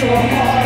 your heart.